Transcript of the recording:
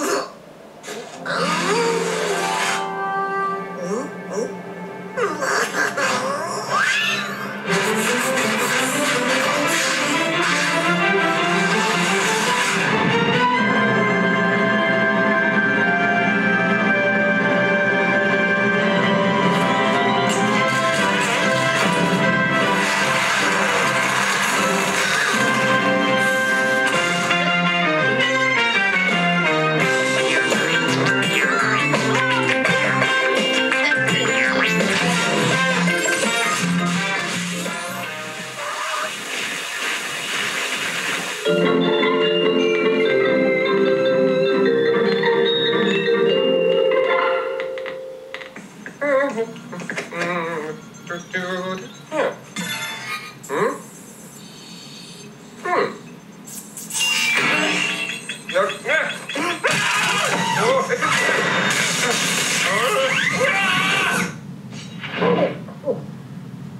なるほど。